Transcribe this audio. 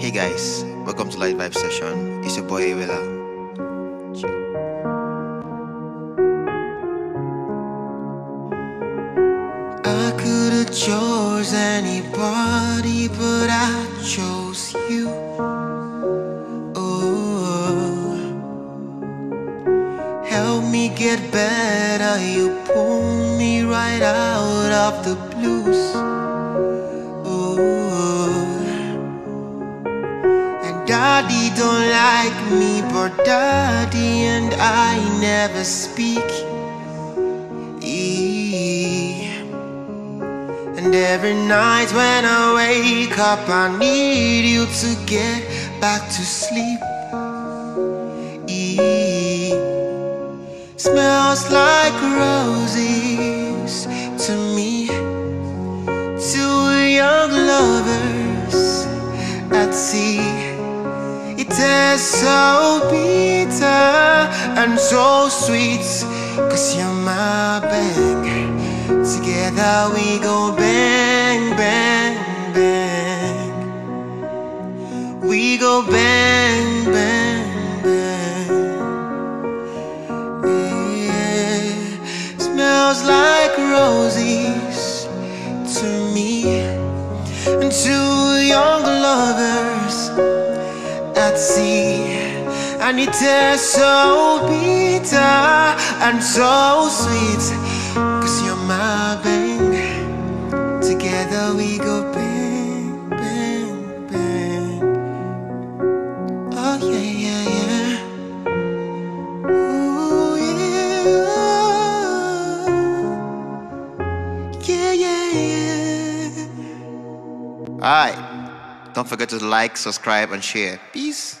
Hey guys, welcome to Light Vibez Session. It's your boy Ewela. I could have chose anybody, but I chose you. Oh, help me get better. You pull me right out of the blues. Daddy don't like me, but daddy and I never speak. And every night when I wake up, I need you to get back to sleep. Smells like roses to me. Two young lovers at sea. Is so bitter and so sweet. Cause you're my bang. Together we go bang, bang, bang. We go bang, bang, bang. Yeah. Smells like roses to me and two sea. And it is so bitter and so sweet. Cause you're my bang. Together we go bang, bang, bang. Oh, yeah, yeah, yeah. Ooh, yeah. Yeah, yeah, yeah. Alright. Don't forget to like, subscribe, and share. Peace.